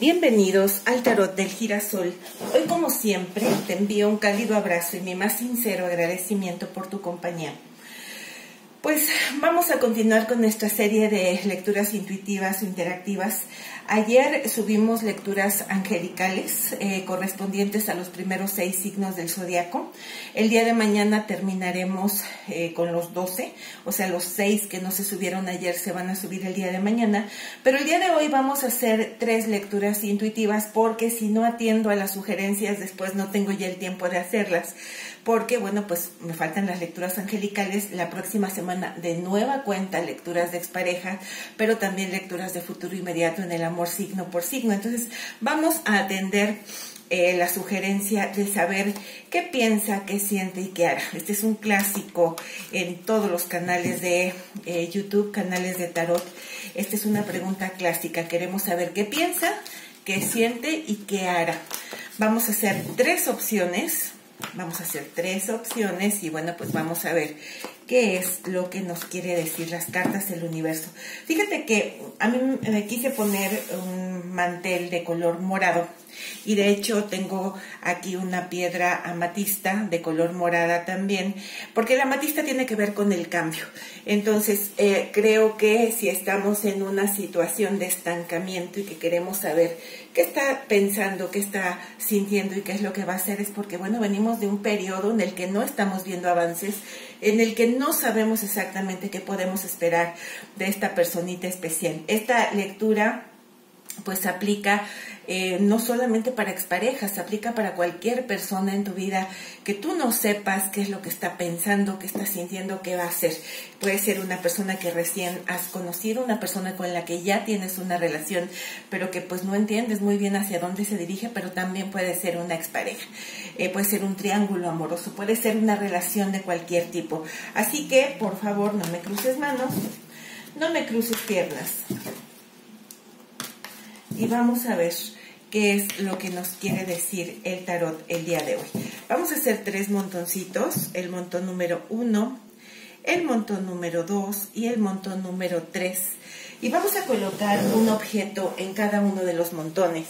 Bienvenidos al Tarot del Girasol. Hoy, como siempre, te envío un cálido abrazo y mi más sincero agradecimiento por tu compañía. Pues vamos a continuar con nuestra serie de lecturas intuitivas o interactivas. Ayer subimos lecturas angelicales eh, correspondientes a los primeros seis signos del zodiaco. El día de mañana terminaremos eh, con los doce, o sea, los seis que no se subieron ayer se van a subir el día de mañana. Pero el día de hoy vamos a hacer tres lecturas intuitivas porque si no atiendo a las sugerencias después no tengo ya el tiempo de hacerlas porque bueno, pues me faltan las lecturas angelicales, la próxima semana de nueva cuenta lecturas de expareja, pero también lecturas de futuro inmediato en el amor signo por signo. Entonces vamos a atender eh, la sugerencia de saber qué piensa, qué siente y qué hará. Este es un clásico en todos los canales de eh, YouTube, canales de tarot. Esta es una pregunta clásica. Queremos saber qué piensa, qué siente y qué hará. Vamos a hacer tres opciones Vamos a hacer tres opciones y bueno, pues vamos a ver qué es lo que nos quiere decir las cartas del universo. Fíjate que a mí me quise poner un mantel de color morado y de hecho tengo aquí una piedra amatista de color morada también, porque la amatista tiene que ver con el cambio. Entonces, eh, creo que si estamos en una situación de estancamiento y que queremos saber qué está pensando, qué está sintiendo y qué es lo que va a hacer, es porque, bueno, venimos de un periodo en el que no estamos viendo avances, en el que no sabemos exactamente qué podemos esperar de esta personita especial. Esta lectura pues aplica eh, no solamente para exparejas, aplica para cualquier persona en tu vida que tú no sepas qué es lo que está pensando, qué está sintiendo, qué va a hacer. Puede ser una persona que recién has conocido, una persona con la que ya tienes una relación, pero que pues no entiendes muy bien hacia dónde se dirige, pero también puede ser una expareja. Eh, puede ser un triángulo amoroso, puede ser una relación de cualquier tipo. Así que, por favor, no me cruces manos, no me cruces piernas y vamos a ver qué es lo que nos quiere decir el tarot el día de hoy. Vamos a hacer tres montoncitos, el montón número uno, el montón número dos y el montón número tres. Y vamos a colocar un objeto en cada uno de los montones.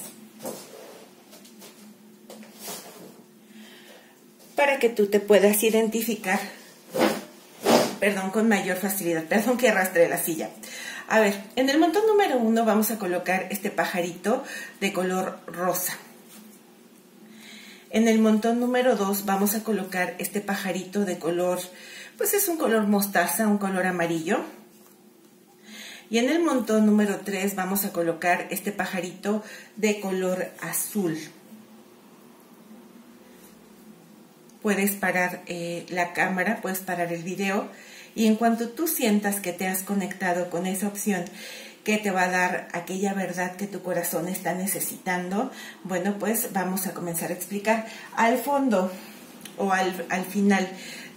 Para que tú te puedas identificar, perdón, con mayor facilidad. Perdón que arrastre la silla. A ver, en el montón número uno vamos a colocar este pajarito de color rosa. En el montón número dos vamos a colocar este pajarito de color, pues es un color mostaza, un color amarillo. Y en el montón número tres vamos a colocar este pajarito de color azul. Puedes parar eh, la cámara, puedes parar el video y en cuanto tú sientas que te has conectado con esa opción que te va a dar aquella verdad que tu corazón está necesitando, bueno, pues vamos a comenzar a explicar. Al fondo o al, al final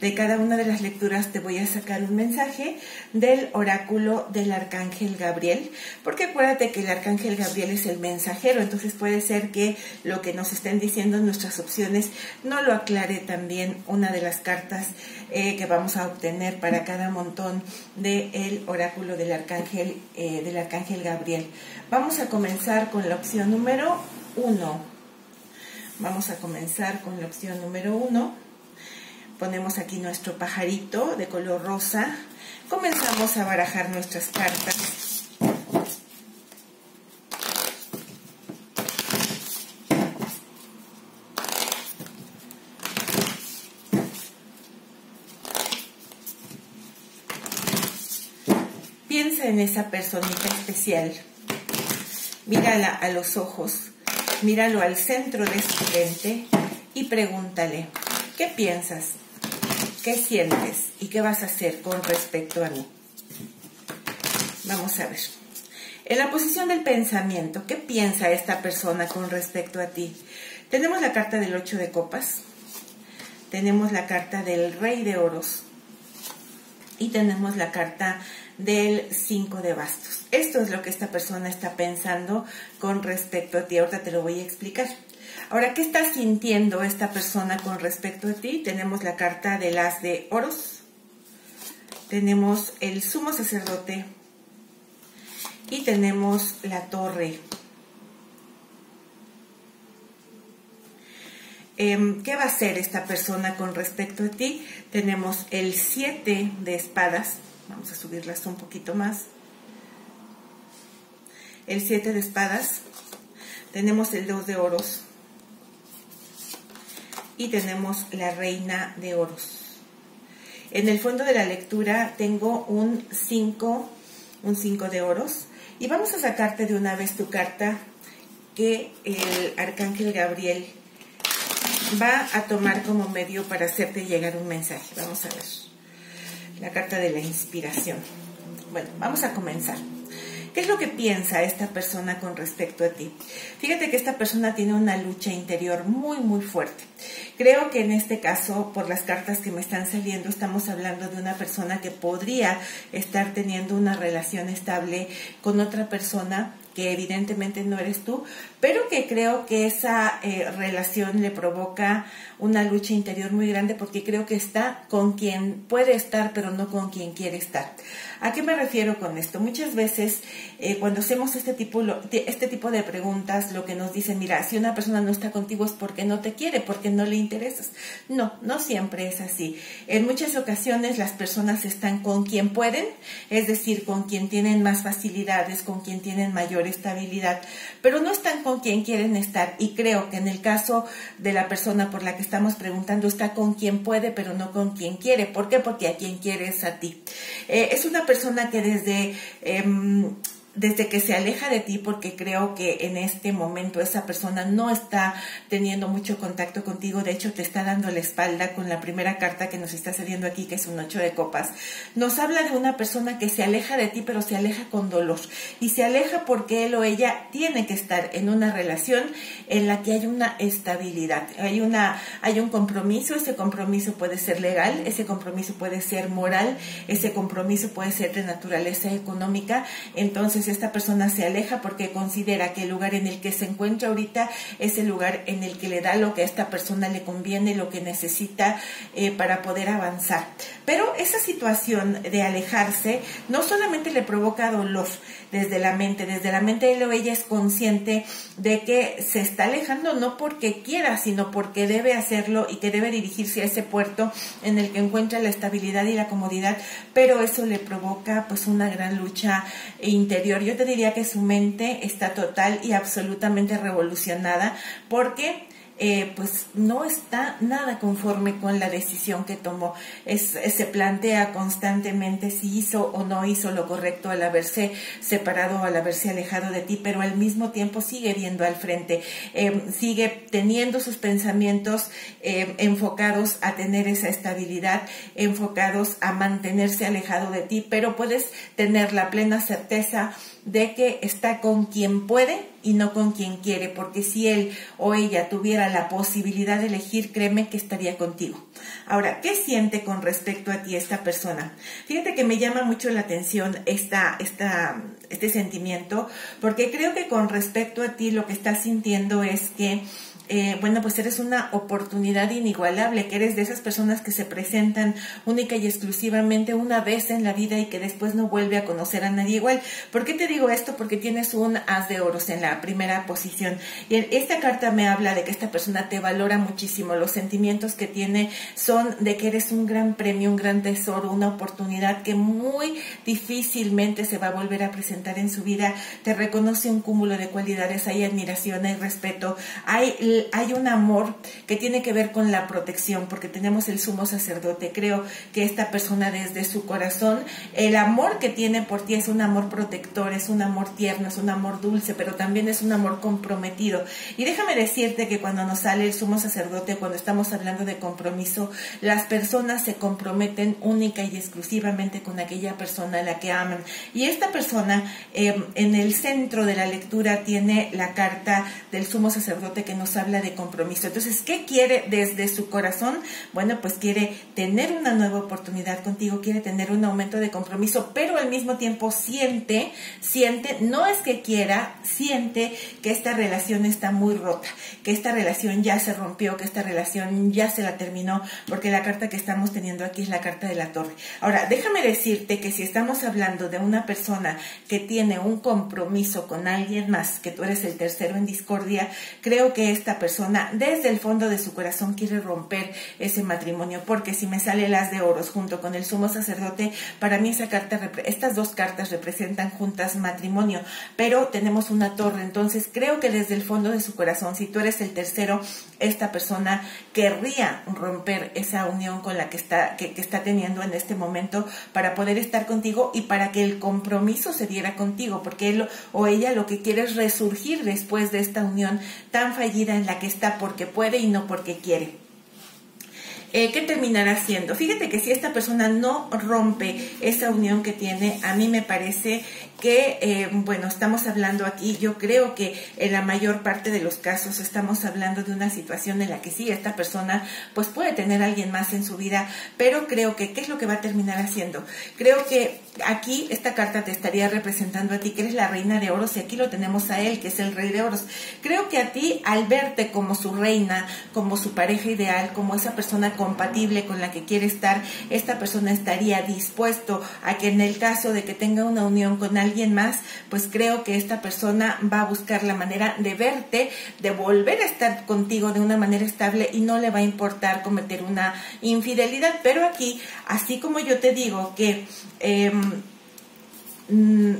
de cada una de las lecturas te voy a sacar un mensaje del oráculo del arcángel Gabriel, porque acuérdate que el arcángel Gabriel es el mensajero, entonces puede ser que lo que nos estén diciendo nuestras opciones no lo aclare también una de las cartas eh, que vamos a obtener para cada montón del oráculo del arcángel, eh, del arcángel Gabriel. Vamos a comenzar con la opción número uno. Vamos a comenzar con la opción número uno ponemos aquí nuestro pajarito de color rosa, comenzamos a barajar nuestras cartas. Piensa en esa personita especial. Mírala a los ojos, míralo al centro de su frente y pregúntale, ¿qué piensas? ¿Qué sientes y qué vas a hacer con respecto a mí? Vamos a ver. En la posición del pensamiento, ¿qué piensa esta persona con respecto a ti? Tenemos la carta del 8 de copas, tenemos la carta del rey de oros y tenemos la carta del 5 de bastos esto es lo que esta persona está pensando con respecto a ti. Ahorita te lo voy a explicar. Ahora, ¿qué está sintiendo esta persona con respecto a ti? Tenemos la carta de las de oros. Tenemos el sumo sacerdote. Y tenemos la torre. Em, ¿Qué va a hacer esta persona con respecto a ti? Tenemos el 7 de espadas. Vamos a subirlas un poquito más el 7 de espadas. Tenemos el 2 de oros. Y tenemos la reina de oros. En el fondo de la lectura tengo un 5, un 5 de oros. Y vamos a sacarte de una vez tu carta que el arcángel Gabriel va a tomar como medio para hacerte llegar un mensaje. Vamos a ver. La carta de la inspiración. Bueno, vamos a comenzar. ¿Qué es lo que piensa esta persona con respecto a ti? Fíjate que esta persona tiene una lucha interior muy, muy fuerte. Creo que en este caso, por las cartas que me están saliendo, estamos hablando de una persona que podría estar teniendo una relación estable con otra persona que evidentemente no eres tú, pero que creo que esa eh, relación le provoca una lucha interior muy grande porque creo que está con quien puede estar, pero no con quien quiere estar. ¿A qué me refiero con esto? Muchas veces eh, cuando hacemos este tipo, este tipo de preguntas, lo que nos dicen, mira, si una persona no está contigo es porque no te quiere, porque no le interesas. No, no siempre es así. En muchas ocasiones las personas están con quien pueden, es decir, con quien tienen más facilidades, con quien tienen mayor estabilidad, pero no están con quien quieren estar. Y creo que en el caso de la persona por la que estamos preguntando, está con quien puede, pero no con quien quiere. ¿Por qué? Porque a quien quiere es a ti. Eh, es una persona que desde... Em, desde que se aleja de ti, porque creo que en este momento esa persona no está teniendo mucho contacto contigo, de hecho te está dando la espalda con la primera carta que nos está saliendo aquí, que es un ocho de copas, nos habla de una persona que se aleja de ti, pero se aleja con dolor. Y se aleja porque él o ella tiene que estar en una relación en la que hay una estabilidad, hay, una, hay un compromiso, ese compromiso puede ser legal, ese compromiso puede ser moral, ese compromiso puede ser de naturaleza económica, entonces esta persona se aleja porque considera que el lugar en el que se encuentra ahorita es el lugar en el que le da lo que a esta persona le conviene, lo que necesita eh, para poder avanzar. Pero esa situación de alejarse no solamente le provoca dolor desde la mente, desde la mente ella es consciente de que se está alejando no porque quiera, sino porque debe hacerlo y que debe dirigirse a ese puerto en el que encuentra la estabilidad y la comodidad, pero eso le provoca pues una gran lucha interior. Yo te diría que su mente está total y absolutamente revolucionada porque eh, pues no está nada conforme con la decisión que tomó. se plantea constantemente si hizo o no hizo lo correcto al haberse separado o al haberse alejado de ti, pero al mismo tiempo sigue viendo al frente, eh, sigue teniendo sus pensamientos eh, enfocados a tener esa estabilidad, enfocados a mantenerse alejado de ti, pero puedes tener la plena certeza de que está con quien puede y no con quien quiere, porque si él o ella tuviera la posibilidad de elegir, créeme que estaría contigo. Ahora, ¿qué siente con respecto a ti esta persona? Fíjate que me llama mucho la atención esta, esta, este sentimiento, porque creo que con respecto a ti lo que está sintiendo es que eh, bueno, pues eres una oportunidad inigualable, que eres de esas personas que se presentan única y exclusivamente una vez en la vida y que después no vuelve a conocer a nadie igual. ¿Por qué te digo esto? Porque tienes un as de oros en la primera posición. Y esta carta me habla de que esta persona te valora muchísimo. Los sentimientos que tiene son de que eres un gran premio, un gran tesoro, una oportunidad que muy difícilmente se va a volver a presentar en su vida. Te reconoce un cúmulo de cualidades, hay admiración, hay respeto, hay hay un amor que tiene que ver con la protección, porque tenemos el sumo sacerdote. Creo que esta persona desde su corazón, el amor que tiene por ti es un amor protector, es un amor tierno, es un amor dulce, pero también es un amor comprometido. Y déjame decirte que cuando nos sale el sumo sacerdote, cuando estamos hablando de compromiso, las personas se comprometen única y exclusivamente con aquella persona a la que aman. Y esta persona eh, en el centro de la lectura tiene la carta del sumo sacerdote que nos habla habla de compromiso. Entonces, ¿qué quiere desde su corazón? Bueno, pues quiere tener una nueva oportunidad contigo, quiere tener un aumento de compromiso, pero al mismo tiempo siente, siente, no es que quiera, siente que esta relación está muy rota, que esta relación ya se rompió, que esta relación ya se la terminó, porque la carta que estamos teniendo aquí es la carta de la torre. Ahora, déjame decirte que si estamos hablando de una persona que tiene un compromiso con alguien más, que tú eres el tercero en discordia, creo que esta persona desde el fondo de su corazón quiere romper ese matrimonio, porque si me sale las de oros junto con el sumo sacerdote, para mí esa carta, estas dos cartas representan juntas matrimonio, pero tenemos una torre, entonces creo que desde el fondo de su corazón, si tú eres el tercero, esta persona querría romper esa unión con la que está, que, está teniendo en este momento para poder estar contigo y para que el compromiso se diera contigo, porque él o ella lo que quiere es resurgir después de esta unión tan fallida en la que está porque puede y no porque quiere. Eh, ¿qué terminará haciendo? Fíjate que si esta persona no rompe esa unión que tiene, a mí me parece que, eh, bueno, estamos hablando aquí, yo creo que en la mayor parte de los casos estamos hablando de una situación en la que sí, esta persona pues puede tener a alguien más en su vida, pero creo que, ¿qué es lo que va a terminar haciendo? Creo que aquí esta carta te estaría representando a ti, que eres la reina de oros, y aquí lo tenemos a él, que es el rey de oros. Creo que a ti, al verte como su reina, como su pareja ideal, como esa persona compatible con la que quiere estar, esta persona estaría dispuesto a que en el caso de que tenga una unión con alguien, más, pues creo que esta persona va a buscar la manera de verte, de volver a estar contigo de una manera estable y no le va a importar cometer una infidelidad. Pero aquí, así como yo te digo que... Em, mm,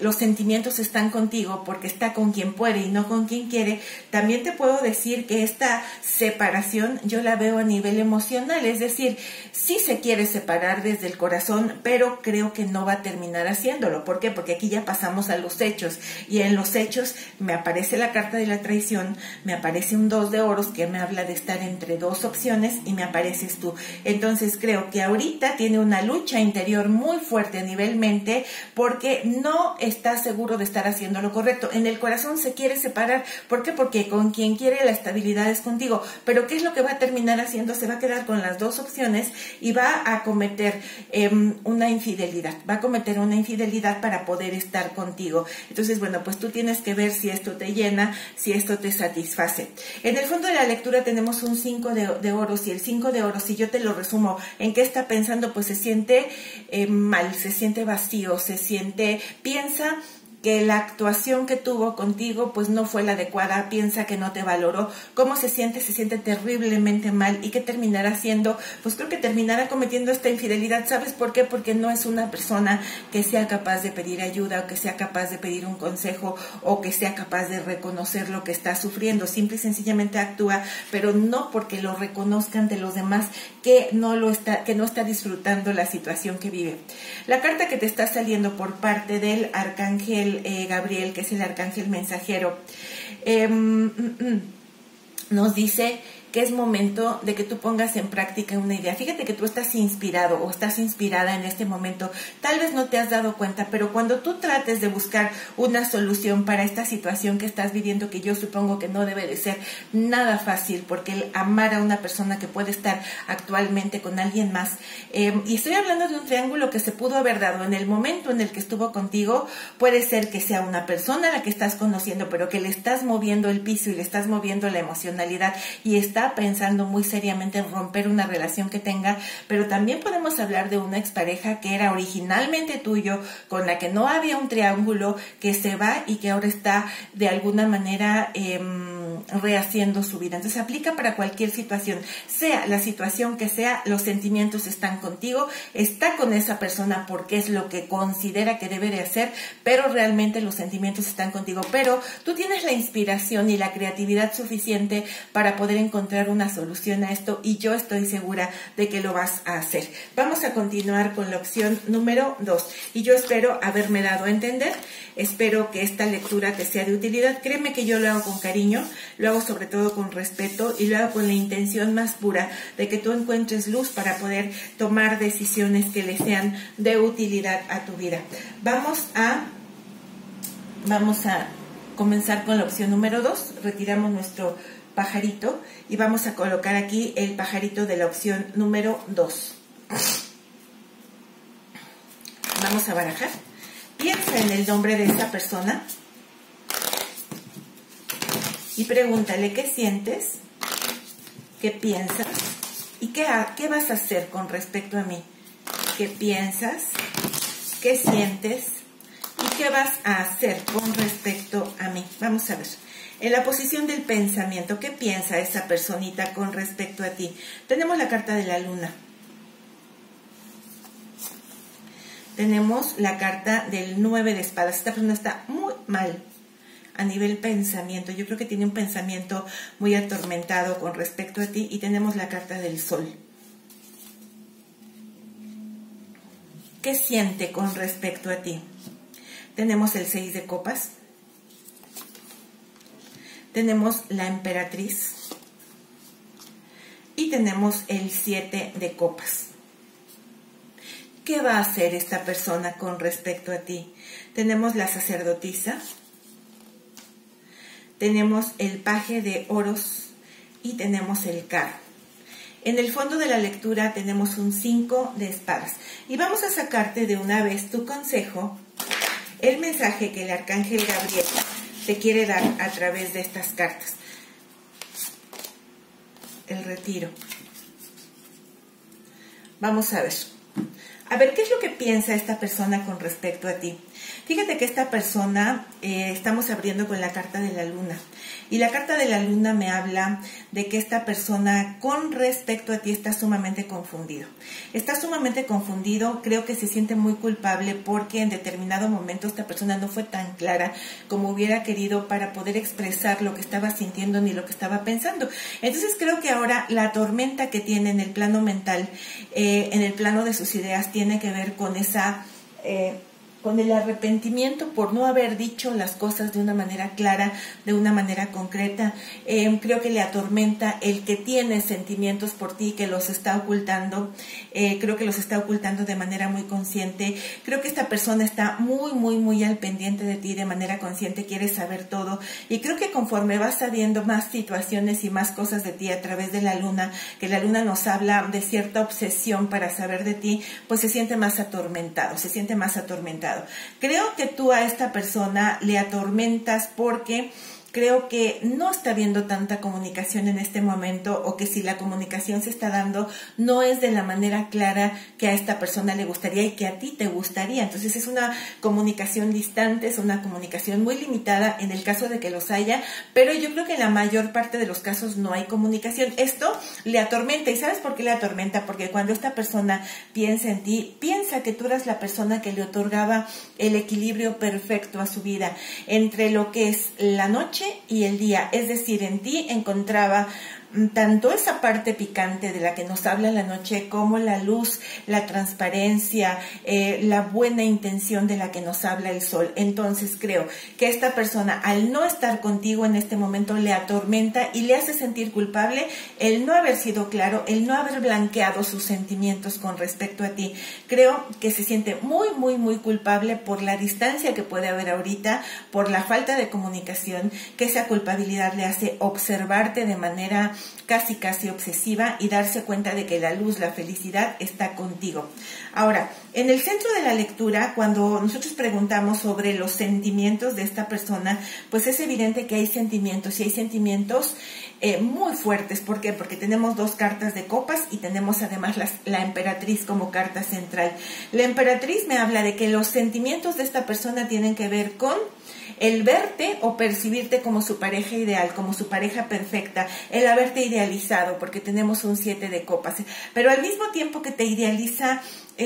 los sentimientos están contigo porque está con quien puede y no con quien quiere, también te puedo decir que esta separación yo la veo a nivel emocional, es decir, sí se quiere separar desde el corazón, pero creo que no va a terminar haciéndolo. ¿Por qué? Porque aquí ya pasamos a los hechos y en los hechos me aparece la carta de la traición, me aparece un dos de oros que me habla de estar entre dos opciones y me apareces tú. Entonces creo que ahorita tiene una lucha interior muy fuerte a nivel mente porque no está seguro de estar haciendo lo correcto. En el corazón se quiere separar. ¿Por qué? Porque con quien quiere la estabilidad es contigo. Pero ¿qué es lo que va a terminar haciendo? Se va a quedar con las dos opciones y va a cometer em, una infidelidad. Va a cometer una infidelidad para poder estar contigo. Entonces, bueno, pues tú tienes que ver si esto te llena, si esto te satisface. En el fondo de la lectura tenemos un 5 de, oros y el 5 de oros, si yo te lo resumo, ¿en qué está pensando? Pues se siente eh, mal, se siente vacío, se siente, piensa piensa que la actuación que tuvo contigo pues no fue la adecuada, piensa que no te valoró, cómo se siente, se siente terriblemente mal y que terminará haciendo, pues creo que terminará cometiendo esta infidelidad, ¿sabes por qué? Porque no es una persona que sea capaz de pedir ayuda o que sea capaz de pedir un consejo o que sea capaz de reconocer lo que está sufriendo, simple y sencillamente actúa, pero no porque lo reconozcan de los demás que no lo está que no está disfrutando la situación que vive. La carta que te está saliendo por parte del arcángel eh, Gabriel, que es el arcángel mensajero, em, mm, mm, nos dice que es momento de que tú pongas en práctica una idea. Fíjate que tú estás inspirado o estás inspirada en este momento. Tal vez no te has dado cuenta, pero cuando tú trates de buscar una solución para esta situación que estás viviendo, que yo supongo que no debe de ser nada fácil, porque el amar a una persona que puede estar actualmente con alguien más, em, y estoy hablando de un triángulo que se pudo haber dado en el momento en el que estuvo contigo, puede ser que sea una persona a la que estás conociendo, pero que le estás moviendo el piso y le estás moviendo la emocionalidad y pensando muy seriamente en romper una relación que tenga, pero también podemos hablar de una expareja que era originalmente tuyo, con la que no había un triángulo, que se va y que ahora está de alguna manera em, rehaciendo su vida. Entonces aplica para cualquier situación, sea la situación que sea, los sentimientos están contigo, está con esa persona porque es lo que considera que debe de hacer, pero realmente los sentimientos están contigo. Pero tú tienes la inspiración y la creatividad suficiente para poder encontrar una solución a esto y yo estoy segura de que lo vas a hacer. Vamos a continuar con la opción número 2 y yo espero haberme dado a entender, espero que esta lectura te sea de utilidad. Créeme que yo lo hago con cariño, lo hago sobre todo con respeto y lo hago con la intención más pura de que tú encuentres luz para poder tomar decisiones que le sean de utilidad a tu vida. Vamos a vamos a comenzar con la opción número 2. Retiramos nuestro pajarito y vamos a colocar aquí el pajarito de la opción número 2. Vamos a barajar. Piensa en el nombre de esa persona y pregúntale qué sientes, qué piensas y qué, qué vas a hacer con respecto a mí. ¿Qué piensas? ¿Qué sientes? ¿Y qué vas a hacer con respecto a mí? Vamos a ver. En la posición del pensamiento, ¿qué piensa esa personita con respecto a ti? Tenemos la carta de la luna. Tenemos la carta del 9 de espadas. Esta persona está muy mal a nivel pensamiento. Yo creo que tiene un pensamiento muy atormentado con respecto a ti. Y tenemos la carta del sol. ¿Qué siente con respecto a ti? Tenemos el 6 de copas tenemos la emperatriz y tenemos el 7 de copas. ¿Qué va a hacer esta persona con respecto a ti? Tenemos la sacerdotisa, tenemos el paje de oros y tenemos el carro. En el fondo de la lectura tenemos un 5 de espadas. Y vamos a sacarte de una vez tu consejo, el mensaje que el arcángel Gabriel te quiere dar a través de estas cartas. El retiro. Vamos a ver. A ver, ¿qué es lo que piensa esta persona con respecto a ti? Fíjate que esta persona, eh, estamos abriendo con la carta de la luna. Y la carta de la luna me habla de que esta persona con respecto a ti está sumamente confundido. Está sumamente confundido, creo que se siente muy culpable porque en determinado momento esta persona no fue tan clara como hubiera querido para poder expresar lo que estaba sintiendo ni lo que estaba pensando. Entonces creo que ahora la tormenta que tiene en el plano mental, eh, en el plano de sus ideas, tiene que ver con esa... Eh, con el arrepentimiento por no haber dicho las cosas de una manera clara, de una manera concreta. Eh, creo que le atormenta el que tiene sentimientos por ti, que los está ocultando. Eh, creo que los está ocultando de manera muy consciente. Creo que esta persona está muy, muy, muy al pendiente de ti de manera consciente, quiere saber todo. Y creo que conforme vas sabiendo más situaciones y más cosas de ti a través de la luna, que la luna nos habla de cierta obsesión para saber de ti, pues se siente más atormentado, se siente más atormentado. Creo que tú a esta persona le atormentas porque creo que no está habiendo tanta comunicación en este momento o que si la comunicación se está dando no es de la manera clara que a esta persona le gustaría y que a ti te gustaría. Entonces es una comunicación distante, es una comunicación muy limitada en el caso de que los haya, pero yo creo que en la mayor parte de los casos no hay comunicación. Esto le atormenta y ¿sabes por qué le atormenta? Porque cuando esta persona piensa en ti, piensa que tú eras la persona que le otorgaba el equilibrio perfecto a su vida entre lo que es la noche y el día. Es decir, en ti encontraba tanto esa parte picante de la que nos habla la noche como la luz, la transparencia, eh, la buena intención de la que nos habla el sol. Entonces creo que esta persona al no estar contigo en este momento le atormenta y le hace sentir culpable el no haber sido claro, el no haber blanqueado sus sentimientos con respecto a ti. Creo que se siente muy, muy, muy culpable por la distancia que puede haber ahorita, por la falta de comunicación, que esa culpabilidad le hace observarte de manera casi casi obsesiva y darse cuenta de que la luz, la felicidad está contigo. Ahora, en el centro de la lectura, cuando nosotros preguntamos sobre los sentimientos de esta persona, pues es evidente que hay sentimientos y hay sentimientos eh, muy fuertes. ¿Por qué? Porque tenemos dos cartas de copas y tenemos además la emperatriz como carta central. La emperatriz me habla de que los sentimientos de esta persona tienen que ver con el verte o percibirte como su pareja ideal, como su pareja perfecta, el haberte idealizado, porque tenemos un siete de copas, pero al mismo tiempo que te idealiza,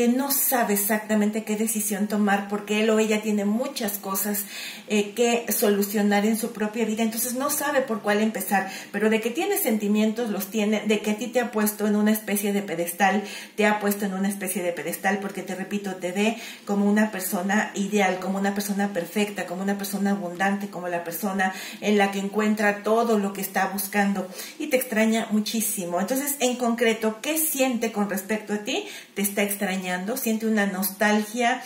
no sabe exactamente qué decisión tomar porque él o ella tiene muchas cosas eh, que solucionar en su propia vida, entonces no sabe por cuál empezar, pero de que tiene sentimientos los tiene, de que a ti te ha puesto en una especie de pedestal, te ha puesto en una especie de pedestal porque te repito, te ve como una persona ideal, como una persona perfecta, como una persona abundante, como la persona en la que encuentra todo lo que está buscando y te extraña muchísimo. Entonces, en concreto, ¿qué siente con respecto a ti? Te está extrañando siente una nostalgia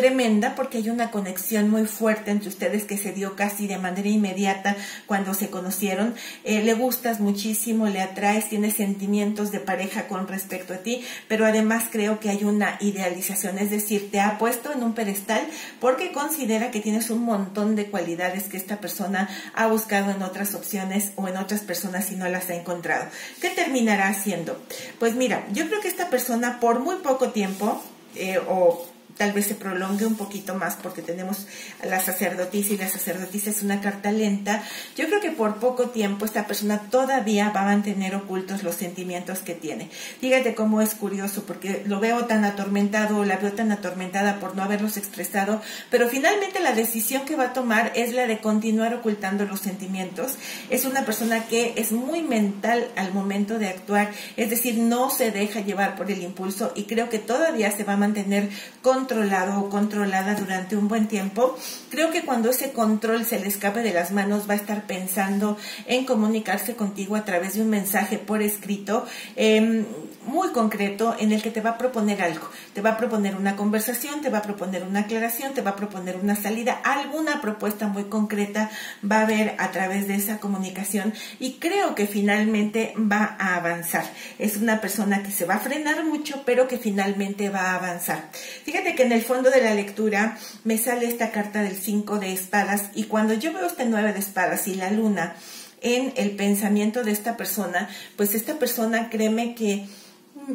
tremenda porque hay una conexión muy fuerte entre ustedes que se dio casi de manera inmediata cuando se conocieron. Eh, le gustas muchísimo, le atraes, tiene sentimientos de pareja con respecto a ti, pero además creo que hay una idealización, es decir, te ha puesto en un pedestal porque considera que tienes un montón de cualidades que esta persona ha buscado en otras opciones o en otras personas y no las ha encontrado. ¿Qué terminará haciendo? Pues mira, yo creo que esta persona por muy poco tiempo eh, o tal vez se prolongue un poquito más porque tenemos la sacerdotisa y la sacerdotisa es una carta lenta. Yo creo que por poco tiempo esta persona todavía va a mantener ocultos los sentimientos que tiene. Fíjate cómo es curioso porque lo veo tan atormentado, la veo tan atormentada por no haberlos expresado, pero finalmente la decisión que va a tomar es la de continuar ocultando los sentimientos. Es una persona que es muy mental al momento de actuar, es decir, no se deja llevar por el impulso y creo que todavía se va a mantener con controlado o controlada durante un buen tiempo, creo que cuando ese control se le escape de las manos va a estar pensando en comunicarse contigo a través de un mensaje por escrito. Em, muy concreto en el que te va a proponer algo. Te va a proponer una conversación, te va a proponer una aclaración, te va a proponer una salida, alguna propuesta muy concreta va a haber a través de esa comunicación y creo que finalmente va a avanzar. Es una persona que se va a frenar mucho, pero que finalmente va a avanzar. Fíjate que en el fondo de la lectura me sale esta carta del 5 de espadas y cuando yo veo este 9 de espadas y la luna en el pensamiento de esta persona, pues esta persona créeme que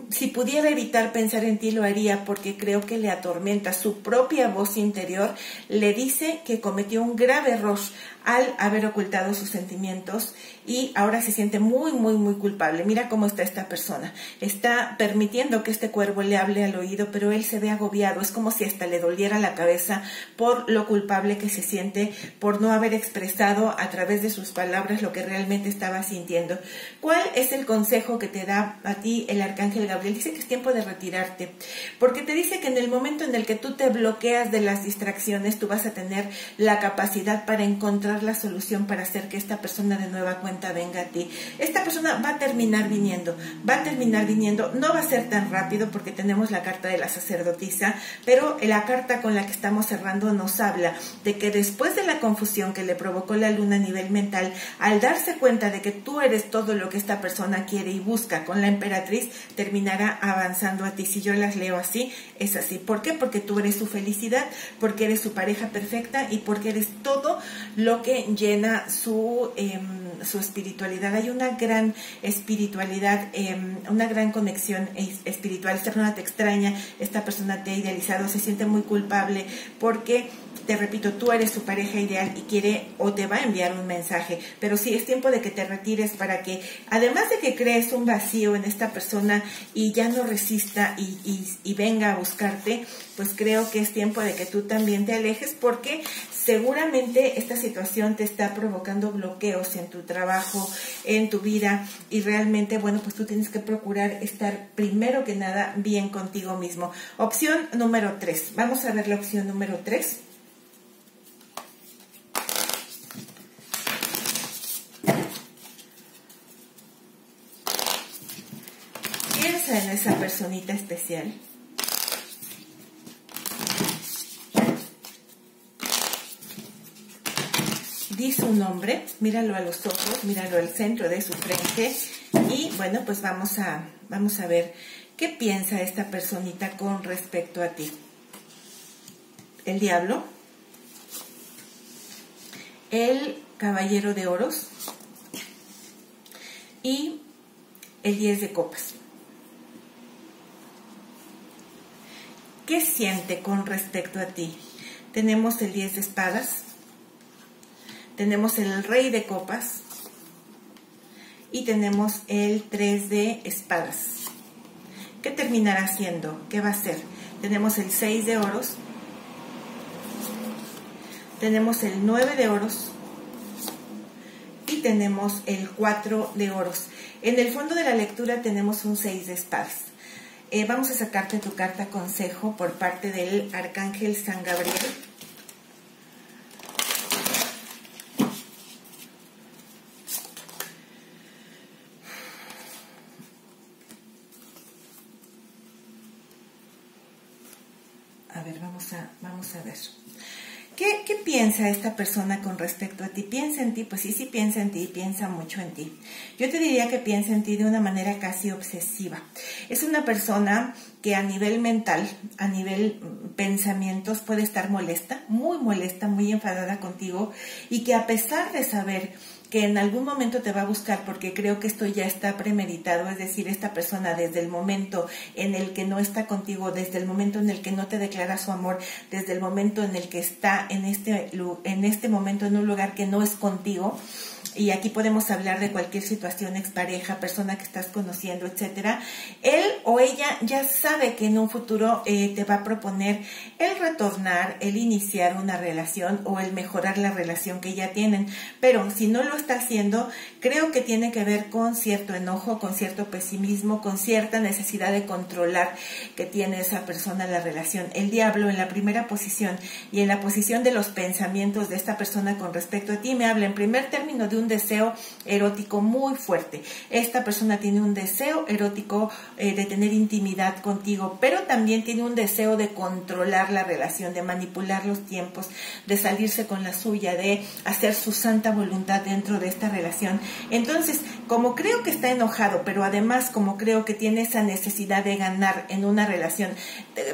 si pudiera evitar pensar en ti lo haría porque creo que le atormenta. Su propia voz interior le dice que cometió un grave error al haber ocultado sus sentimientos y ahora se siente muy, muy, muy culpable. Mira cómo está esta persona. Está permitiendo que este cuervo le hable al oído, pero él se ve agobiado. Es como si hasta le doliera la cabeza por lo culpable que se siente por no haber expresado a través de sus palabras lo que realmente estaba sintiendo. ¿Cuál es el consejo que te da a ti el arcángel Gabriel? Dice que es tiempo de retirarte, porque te dice que en el momento en el que tú te bloqueas de las distracciones, tú vas a tener la capacidad para encontrar la solución para hacer que esta persona de nueva cuenta venga a ti. Esta persona va a terminar viniendo, va a terminar viniendo, no va a ser tan rápido porque tenemos la carta de la sacerdotisa, pero la carta con la que estamos cerrando nos habla de que después de la confusión que le provocó la luna a nivel mental, al darse cuenta de que tú eres todo lo que esta persona quiere y busca con la emperatriz, terminará avanzando a ti. Si yo las leo así, es así. ¿Por qué? Porque tú eres su felicidad, porque eres su pareja perfecta y porque eres todo lo que llena su, em, su espiritualidad. Hay una gran espiritualidad, em, una gran conexión espiritual. Esta persona te extraña, esta persona te ha idealizado, se siente muy culpable porque te repito, tú eres su pareja ideal y quiere o te va a enviar un mensaje, pero sí es tiempo de que te retires para que, además de que crees un vacío en esta persona y ya no resista y, y venga a buscarte, pues creo que es tiempo de que tú también te alejes porque seguramente esta situación te está provocando bloqueos en tu trabajo, en tu vida y realmente, bueno, pues tú tienes que procurar estar primero que nada bien contigo mismo. Opción número 3. Vamos a ver la opción número 3. Piensa en esa personita especial. di su nombre, míralo a los ojos, míralo al centro de su frente y bueno, pues vamos a, vamos a ver qué piensa esta personita con respecto a ti. El diablo, el caballero de oros y el 10 de copas. ¿Qué siente con respecto a ti? Tenemos el 10 de espadas, tenemos el rey de copas y tenemos el 3 de espadas. ¿Qué terminará haciendo? ¿Qué va a hacer? Tenemos el 6 de oros, tenemos el 9 de oros y tenemos el 4 de oros. En el fondo de la lectura tenemos un 6 de espadas. Eh, vamos a sacarte tu carta consejo por parte del arcángel San Gabriel. vamos a ver. ¿Qué, ¿Qué, piensa esta persona con respecto a ti? ¿Piensa en ti? Pues sí, sí piensa en ti, piensa mucho en ti. Yo te diría que piensa en ti de una manera casi obsesiva. Es una persona que a nivel mental, a nivel mm, pensamientos, puede estar molesta, muy molesta, muy enfadada contigo y que a pesar de saber que en algún momento te va a buscar porque creo que esto ya está premeditado, es decir, esta persona desde el momento en el que no está contigo, desde el momento en el que no te declara su amor, desde el momento en el que está en este, en este momento en un lugar que no es contigo, y aquí podemos hablar de cualquier situación, expareja, persona que estás conociendo, etcétera, él o ella ya sabe que en un futuro eh, te va a proponer el retornar, el iniciar una relación o el mejorar la relación que ya tienen. Pero si no lo está haciendo, creo que tiene que ver con cierto enojo, con cierto pesimismo, con cierta necesidad de controlar que tiene esa persona la relación. El diablo en la primera posición y en la posición de los pensamientos de esta persona con respecto a ti me habla en primer término de un deseo erótico muy fuerte. Esta persona tiene un deseo erótico eh, de tener intimidad pero también tiene un deseo de controlar la relación, de manipular los tiempos, de salirse con la suya, de hacer su santa voluntad dentro de esta relación. Entonces, como creo que está enojado, pero además como creo que tiene esa necesidad de ganar en una relación,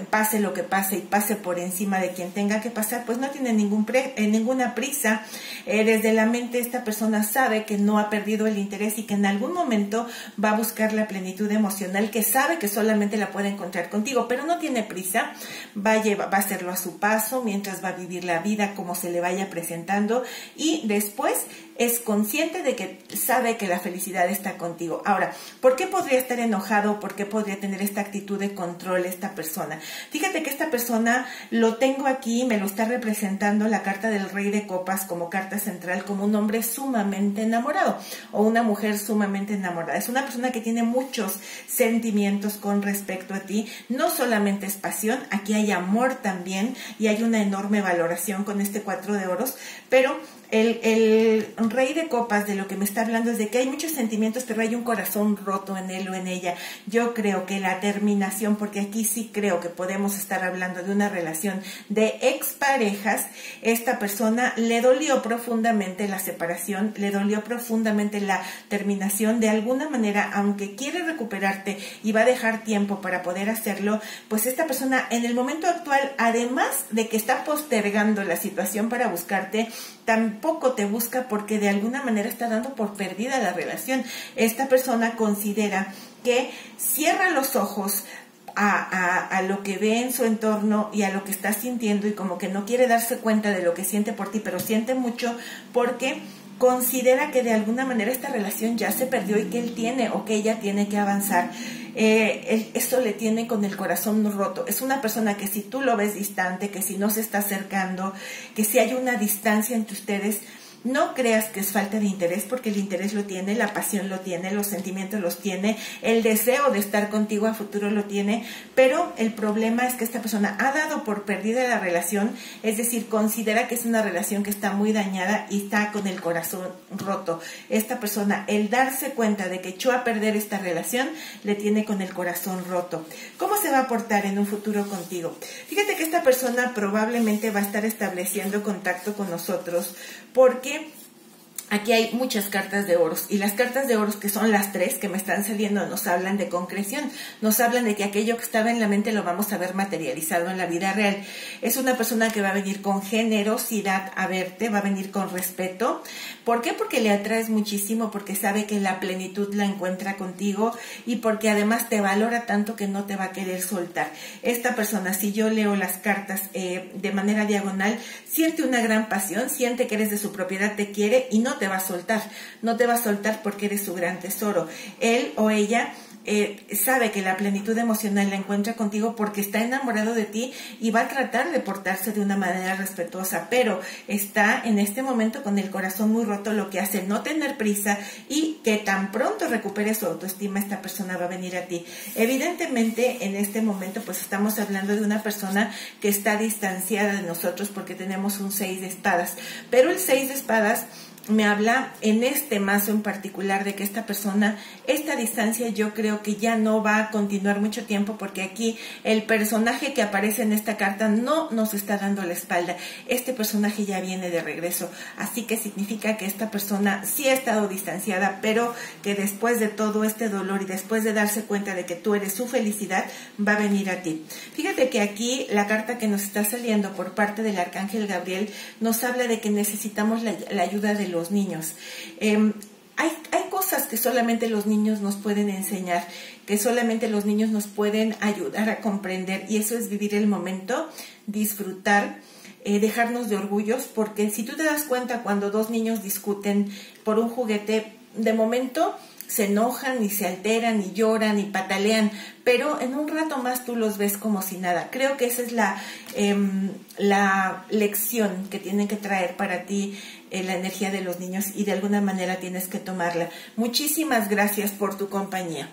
pase lo que pase y pase por encima de quien tenga que pasar, pues no tiene ningún eh, ninguna prisa. Eh, desde la mente esta persona sabe que no ha perdido el interés y que en algún momento va a buscar la plenitud emocional, que sabe que solamente la puede contigo, pero no tiene prisa, va a, va a hacerlo a su paso mientras va a vivir la vida como se le vaya presentando. Y después es consciente de que sabe que la felicidad está contigo. Ahora, ¿por qué podría estar enojado? ¿Por qué podría tener esta actitud de control esta persona? Fíjate que esta persona lo tengo aquí, me lo está representando la carta del rey de copas como carta central, como un hombre sumamente enamorado o una mujer sumamente enamorada. Es una persona que tiene muchos sentimientos con respecto a ti. No solamente es pasión, aquí hay amor también y hay una enorme valoración con este cuatro de oros, pero el, rey de copas de lo que me está hablando es de que hay muchos sentimientos, pero hay un corazón roto en él o en ella. Yo creo que la terminación, porque aquí sí creo que podemos estar hablando de una relación de exparejas, esta persona le dolió profundamente la separación, le dolió profundamente la terminación. De alguna manera, aunque quiere recuperarte y va a dejar tiempo para poder hacerlo, pues esta persona en el momento actual, además de que está postergando la situación para buscarte, tampoco te busca porque de alguna manera está dando por perdida la relación. Esta persona considera que cierra los ojos a, a, lo que ve en su entorno y a lo que está sintiendo y como que no quiere darse cuenta de lo que siente por ti, pero siente mucho porque considera que de alguna manera esta relación ya se perdió y que él tiene o que ella tiene que avanzar eh, esto le tiene con el corazón roto. Es una persona que si tú lo ves distante, que si no se está acercando, que si hay una distancia entre ustedes, no creas que es falta de interés porque el interés lo tiene, la pasión lo tiene, los sentimientos los tiene, el deseo de estar contigo a futuro lo tiene, pero el problema es que esta persona ha dado por perdida la relación, es decir, considera que es una relación que está muy dañada y está con el corazón roto. Esta persona, el darse cuenta de que echó a perder esta relación, le tiene con el corazón roto. ¿Cómo se va a portar en un futuro contigo? Fíjate que esta persona probablemente va a estar estableciendo contacto con nosotros porque aquí hay muchas cartas de oros y las cartas de oros que son las tres que me están saliendo nos hablan de concreción, nos hablan de que aquello que estaba en la mente lo vamos a ver materializado en la vida real. Es una persona que va a venir con generosidad a verte, va a venir con respeto. ¿Por qué? Porque le atraes muchísimo, porque sabe que la plenitud la encuentra contigo y porque además te valora tanto que no te va a querer soltar. Esta persona, si yo leo las cartas eh, de manera diagonal, siente una gran pasión, siente que eres de su propiedad, te quiere y no te va a soltar, no te va a soltar porque eres su gran tesoro. Él o ella eh, sabe que la plenitud emocional la encuentra contigo porque está enamorado de ti y va a tratar de portarse de una manera respetuosa, pero está en este momento con el corazón muy roto, lo que hace no tener prisa y que tan pronto recupere su autoestima, esta persona va a venir a ti. Evidentemente, en este momento, pues estamos hablando de una persona que está distanciada de nosotros porque tenemos un seis de espadas, pero el seis de espadas me habla en este mazo en particular de que esta persona, esta distancia yo creo que ya no va a continuar mucho tiempo porque aquí el personaje que aparece en esta carta no nos está dando la espalda. Este personaje ya viene de regreso, así que significa que esta persona sí ha estado distanciada, pero que después de todo este dolor y después de darse cuenta de que tú eres su felicidad, va a venir a ti. Fíjate que aquí la carta que nos está saliendo por parte del arcángel Gabriel nos habla de que necesitamos la, ayuda de los niños. Em, hay, hay, cosas que solamente los niños nos pueden enseñar, que solamente los niños nos pueden ayudar a comprender y eso es vivir el momento, disfrutar, eh, dejarnos de orgullos, porque si tú te das cuenta cuando dos niños discuten por un juguete, de momento se enojan y se alteran y lloran y patalean, pero en un rato más tú los ves como si nada. Creo que esa es la, em, la lección que tienen que traer para ti eh, la energía de los niños y de alguna manera tienes que tomarla. Muchísimas gracias por tu compañía.